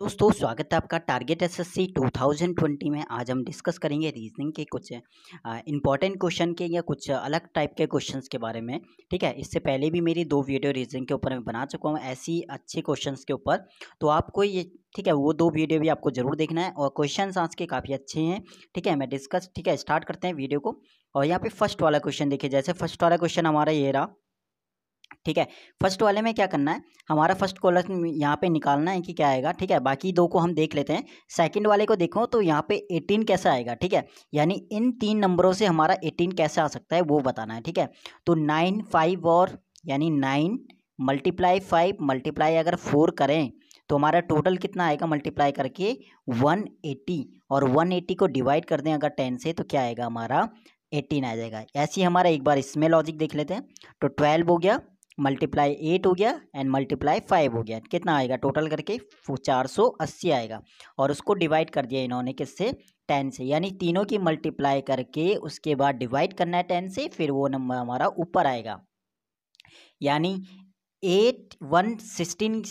दोस्तों, स्वागत है आपका टारगेट एसएससी 2020 में। आज हम डिस्कस करेंगे रीजनिंग के कुछ इंपॉर्टेंट क्वेश्चन के या कुछ अलग टाइप के क्वेश्चंस के बारे में, ठीक है? इससे पहले भी मेरी दो वीडियो रीजनिंग के ऊपर मैं बना चुका हूँ, ऐसी अच्छे क्वेश्चंस के ऊपर। तो आपको ये, ठीक है, वो दो वीडियो भी आपको ज़रूर देखना है और क्वेश्चन आज के काफ़ी अच्छे हैं, ठीक है? मैं डिस्कस ठीक है स्टार्ट करते हैं वीडियो को। और यहाँ पे फ़र्स्ट वाला क्वेश्चन देखिए, जैसे फ़र्स्ट वाला क्वेश्चन हमारा ये रहा ठीक है? फ़र्स्ट वाले में क्या करना है? हमारा फ़र्स्ट कॉलम यहाँ पे निकालना है कि क्या आएगा, ठीक है? बाकी दो को हम देख लेते हैं। सेकंड वाले को देखो तो यहाँ पे एटीन कैसे आएगा, ठीक है? यानी इन तीन नंबरों से हमारा एटीन कैसे आ सकता है वो बताना है, ठीक है? तो नाइन फाइव और यानी नाइन मल्टीप्लाई फाइव मल्टीप्लाई अगर फोर करें तो हमारा टोटल कितना आएगा मल्टीप्लाई करके वन और वन को डिवाइड कर दें अगर टेन से तो क्या आएगा हमारा एटीन आ जाएगा। ऐसे ही हमारा एक बार इसमें लॉजिक देख लेते हैं। तो ट्वेल्व हो गया मल्टीप्लाई एट हो गया एंड मल्टीप्लाई फाइव हो गया। कितना आएगा? टोटल करके चार सौ अस्सी आएगा। और उसको डिवाइड कर दिया इन्होंने किससे? टेन से। यानी तीनों की मल्टीप्लाई करके उसके बाद डिवाइड करना है टेन से, फिर वो नंबर हमारा ऊपर आएगा। यानी एट वन सिक्सटीन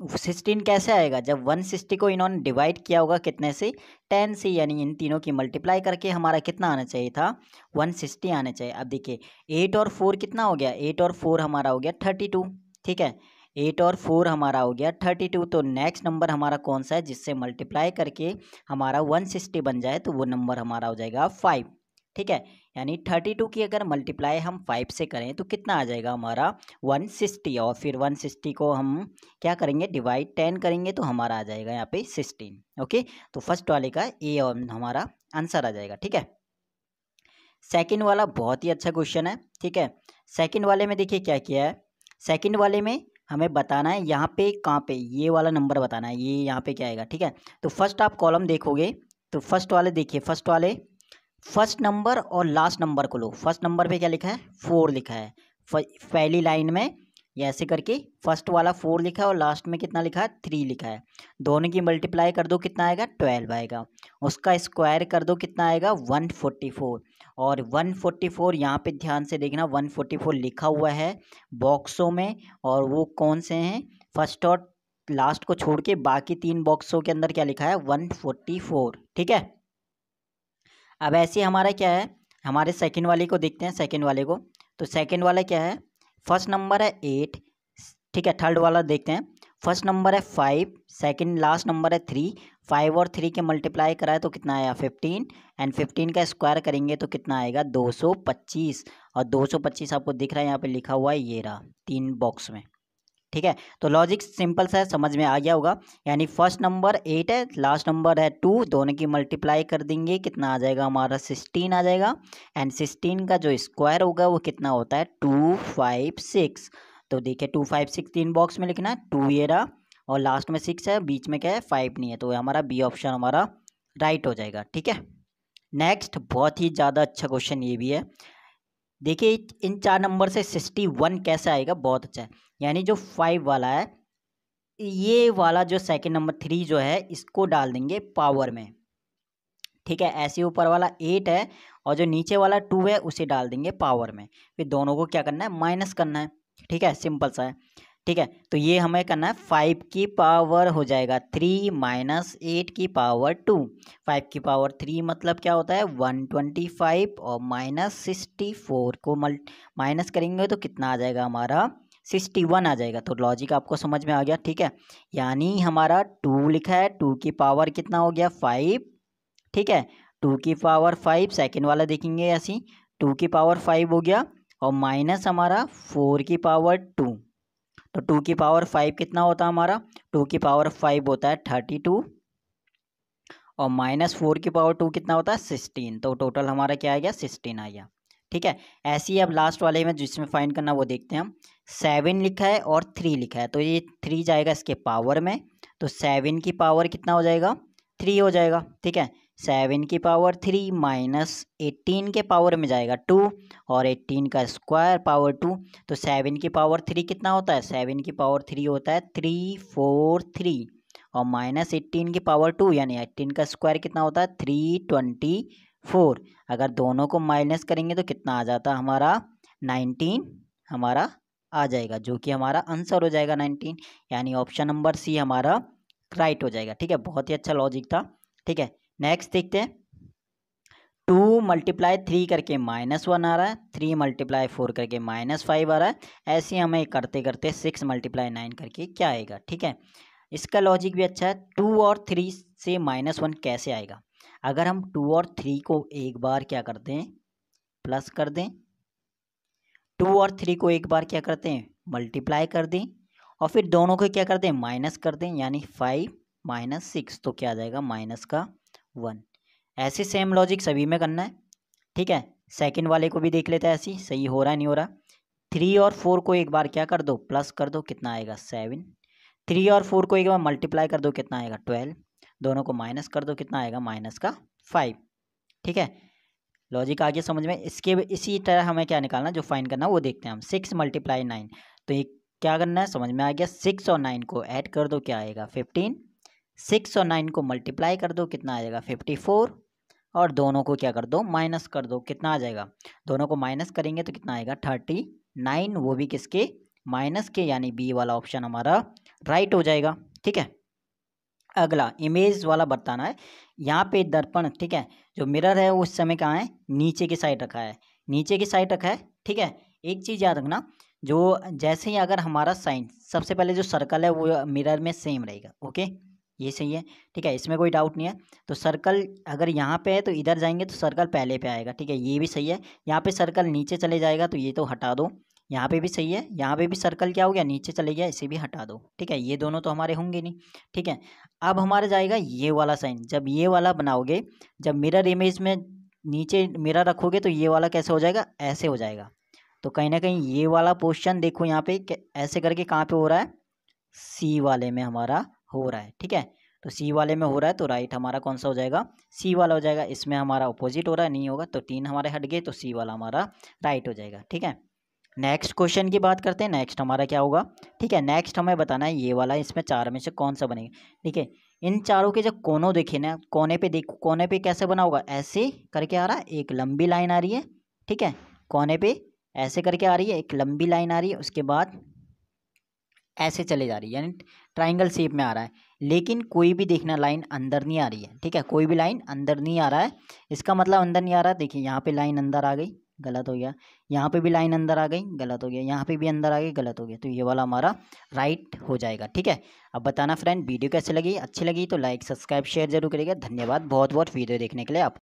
सिक्सटीन कैसे आएगा? जब वन सिक्सटी को इन्होंने डिवाइड किया होगा कितने से? टेन से, यानी इन तीनों की मल्टीप्लाई करके हमारा कितना आना चाहिए था? वन सिक्सटी आना चाहिए। अब देखिए एट और फोर कितना हो गया? एट और फोर हमारा हो गया थर्टी टू ठीक है? एट और फोर हमारा हो गया थर्टी टू तो नेक्स्ट नंबर हमारा कौन सा है? जिससे मल्टीप्लाई करके हमारा वन सिक्सटी बन जाए तो वो नंबर हमारा हो जाएगा फाइव ठीक है? यानी थर्टी टू की अगर मल्टीप्लाई हम फाइव से करें तो कितना आ जाएगा हमारा? वन सिक्सटी और फिर वन सिक्सटी को हम क्या करेंगे? डिवाइड टेन करेंगे तो हमारा आ जाएगा यहाँ पे सिक्सटीन ओके तो फ़र्स्ट वाले का ए हमारा आंसर आ जाएगा, ठीक है? सेकेंड वाला बहुत ही अच्छा क्वेश्चन है, ठीक है? सेकेंड वाले में देखिए क्या किया है? सेकेंड वाले में हमें बताना है यहाँ पे कहाँ पे? ये वाला नंबर बताना है, ये यहाँ पे क्या आएगा, ठीक है? तो फ़र्स्ट आप कॉलम देखोगे तो फ़र्स्ट वाले देखिए फ़र्स्ट वाले फ़र्स्ट नंबर और लास्ट नंबर को लो। फ़र्स्ट नंबर पे क्या लिखा है? फोर लिखा है। पहली लाइन में ये ऐसे करके फ़र्स्ट वाला फोर लिखा है और लास्ट में कितना लिखा है? थ्री लिखा है। दोनों की मल्टीप्लाई कर दो, कितना आएगा? ट्वेल्व आएगा। उसका स्क्वायर कर दो, कितना आएगा? One forty four. और वन फोर्टी फोर, यहाँ पर ध्यान से देखना, वन फोर्टी फोर लिखा हुआ है बॉक्सों में और वो कौन से हैं? फ़र्स्ट और लास्ट को छोड़ के बाकी तीन बॉक्सों के अंदर क्या लिखा है? One forty four. ठीक है? अब ऐसे हमारा क्या है? हमारे सेकंड वाले को देखते हैं सेकंड वाले को। तो सेकंड वाला क्या है? फ़र्स्ट नंबर है एट ठीक है थर्ड वाला देखते हैं। फ़र्स्ट नंबर है फाइव सेकंड लास्ट नंबर है थ्री फाइव और थ्री के मल्टीप्लाई कराए तो कितना आया? फिफ्टीन एंड फिफ्टीन का स्क्वायर करेंगे तो कितना आएगा? दो सौ पच्चीस। और दो सौ पच्चीस आपको दिख रहा है, यहाँ पे लिखा हुआ है ये रहा, तीन बॉक्स में। ठीक है? तो लॉजिक सिंपल सा है, समझ में आ गया होगा। यानी फ़र्स्ट नंबर एट है लास्ट नंबर है टू दोनों की मल्टीप्लाई कर देंगे, कितना आ जाएगा हमारा सिक्सटीन आ जाएगा। एंड सिक्सटीन का जो स्क्वायर होगा, वो कितना होता है? टू फाइव सिक्स तो देखिए टू फाइव सिक्स तीन बॉक्स में लिखना है टू ये रहा। और लास्ट में सिक्स है, बीच में क्या है? फाइव नहीं है। तो हमारा बी ऑप्शन हमारा राइट हो जाएगा, ठीक है? नेक्स्ट बहुत ही ज़्यादा अच्छा क्वेश्चन ये भी है। देखिए, इन चार नंबर से सिक्सटी वन कैसे आएगा? बहुत अच्छा है। यानी जो फाइव वाला है, ये वाला जो सेकंड नंबर थ्री जो है, इसको डाल देंगे पावर में। ठीक है, ऐसे ऊपर वाला एट है और जो नीचे वाला टू है, उसे डाल देंगे पावर में। फिर दोनों को क्या करना है? माइनस करना है। ठीक है सिंपल सा है। ठीक है? तो ये हमें करना है फाइव की पावर हो जाएगा थ्री माइनस एट की पावर टू फाइव की पावर थ्री मतलब क्या होता है? वन ट्वेंटी फाइव और माइनस सिक्सटी फोर को मल्ट माइनस करेंगे तो कितना आ जाएगा हमारा? सिक्सटी वन आ जाएगा। तो लॉजिक आपको समझ में आ गया, ठीक है? यानी हमारा टू लिखा है टू की पावर कितना हो गया? फाइव ठीक है? टू की पावर फाइव सेकेंड वाला देखेंगे ऐसी टू की पावर फाइव हो गया और माइनस हमारा फोर की पावर टू तो टू की पावर फाइव कितना होता है हमारा? टू की पावर फाइव होता है थर्टी टू और माइनस फोर की पावर टू कितना होता है? सिक्सटीन। तो टोटल हमारा क्या आ गया? सिक्सटीन आ गया। ठीक है? ऐसे ही अब लास्ट वाले में जिसमें फाइंड करना वो देखते हैं हम। सेवन लिखा है और थ्री लिखा है। तो ये थ्री जाएगा इसके पावर में। तो सेवन की पावर कितना हो जाएगा? थ्री हो जाएगा। ठीक है? सेवन की पावर थ्री माइनस एटीन के पावर में जाएगा टू और एट्टीन का स्क्वायर पावर टू। तो सेवन की पावर थ्री कितना होता है? सेवन की पावर थ्री होता है थ्री फोर थ्री और माइनस एट्टीन की पावर टू, यानी एट्टीन का स्क्वायर कितना होता है? Three twenty four. अगर दोनों को माइनस करेंगे तो कितना आ जाता है? हमारा नाइनटीन हमारा आ जाएगा, जो कि हमारा आंसर हो जाएगा नाइनटीन। यानी ऑप्शन नंबर सी हमारा राइट हो जाएगा। ठीक है, बहुत ही अच्छा लॉजिक था। ठीक है नेक्स्ट देखते हैं। टू मल्टीप्लाई थ्री करके माइनस वन आ रहा है, थ्री मल्टीप्लाई फोर करके माइनस फाइव आ रहा है। ऐसे हमें करते करते सिक्स मल्टीप्लाई नाइन करके क्या आएगा, ठीक है? इसका लॉजिक भी अच्छा है, टू और थ्री से माइनस वन कैसे आएगा? अगर हम टू और थ्री को एक बार क्या करते हैं प्लस कर दें, टू और थ्री को एक बार क्या करते हैं, मल्टीप्लाई कर दें, और फिर दोनों को क्या कर दें, माइनस कर दें, यानी फाइव माइनस सिक्स तो क्या आ जाएगा, माइनस का वन। ऐसे सेम लॉजिक सभी में करना है, ठीक है? सेकंड वाले को भी देख लेते हैं ऐसी सही हो रहा है, नहीं हो रहा? थ्री और फोर को एक बार क्या कर दो? प्लस कर दो, कितना आएगा? सेवन थ्री और फोर को एक बार मल्टीप्लाई कर दो, कितना आएगा? ट्वेल्व दोनों को माइनस कर दो, कितना आएगा? माइनस का फाइव ठीक है? लॉजिक आगे समझ में, इसके, इसी तरह हमें क्या निकालना जो फाइन करना वो देखते हैं हम। सिक्स मल्टीप्लाई नाइन तो ये क्या करना है? समझ में आ गया? सिक्स और नाइन को ऐड कर दो, क्या आएगा? फिफ्टीन सिक्स और नाइन को मल्टीप्लाई कर दो, कितना आ जाएगा? फिफ्टी फोर और दोनों को क्या कर दो? माइनस कर दो, कितना आ जाएगा? दोनों को माइनस करेंगे तो कितना आएगा? थर्टी नाइन वो भी किसके? माइनस के, यानी बी वाला ऑप्शन हमारा राइट हो जाएगा, ठीक है? अगला इमेज वाला बताना है। यहाँ पे दर्पण, ठीक है? जो मिरर है उस समय कहाँ है? नीचे की साइड रखा है। नीचे की साइड रखा है, ठीक है? एक चीज़ याद रखना, जो जैसे ही अगर हमारा साइन, सबसे पहले जो सर्कल है, वो मिरर में सेम रहेगा ओके ये सही है, ठीक है, इसमें कोई डाउट नहीं है। तो सर्कल अगर यहाँ पे है तो इधर जाएँगे तो सर्कल पहले पे आएगा, ठीक है, ये भी सही है। यहाँ पे सर्कल नीचे चले जाएगा तो ये तो हटा दो, यहाँ पे भी सही है, यहाँ पे भी सर्कल क्या हो गया, नीचे चले गया, इसे भी हटा दो, ठीक है, ये दोनों तो हमारे होंगे नहीं, ठीक है। अब हमारा जाएगा ये वाला साइन जब ये वाला बनाओगे, जब मिरर इमेज में नीचे मिरर रखोगे तो ये वाला कैसे हो जाएगा, ऐसे हो जाएगा। तो कहीं ना कहीं ये वाला पोर्शन देखो यहाँ पे, ऐसे करके कहाँ पे हो रहा है सी वाले में हमारा हो रहा है, ठीक है? तो सी वाले में हो रहा है तो राइट हमारा कौन सा हो जाएगा? सी वाला हो जाएगा, इसमें हमारा अपोजिट हो रहा है, नहीं होगा तो तीन हमारे हट गए तो सी वाला हमारा राइट हो जाएगा, ठीक है? नेक्स्ट क्वेश्चन की बात करते हैं नेक्स्ट हमारा क्या होगा? ठीक है नेक्स्ट हमें बताना है, ये वाला इसमें चार में से कौन सा बनेगा? ठीक है इन चारों के जो कोनों देखे ना, कोने पे देखो, कोने पे कैसे बना होगा? ऐसे करके आ रहा है, एक लंबी लाइन आ रही है, ठीक है? कोने पे ऐसे करके आ रही है, एक लंबी लाइन आ रही है, उसके बाद ऐसे चले जा रही है, यानी ट्राइंगल शेप में आ रहा है। लेकिन कोई भी देखना लाइन अंदर नहीं आ रही है, ठीक है? कोई भी लाइन अंदर नहीं आ रहा है। इसका मतलब अंदर नहीं आ रहा है देखिए यहाँ पे लाइन अंदर आ गई, गलत हो गया। यहाँ पे भी लाइन अंदर आ गई, गलत हो गया। यहाँ पे भी अंदर आ गई, गलत हो गया। तो ये वाला हमारा राइट हो जाएगा, ठीक है? अब बताना फ्रेंड, वीडियो कैसे लगी? अच्छी लगी तो लाइक, सब्सक्राइब, शेयर ज़रूर करिएगा। धन्यवाद बहुत बहुत वीडियो देखने के लिए आप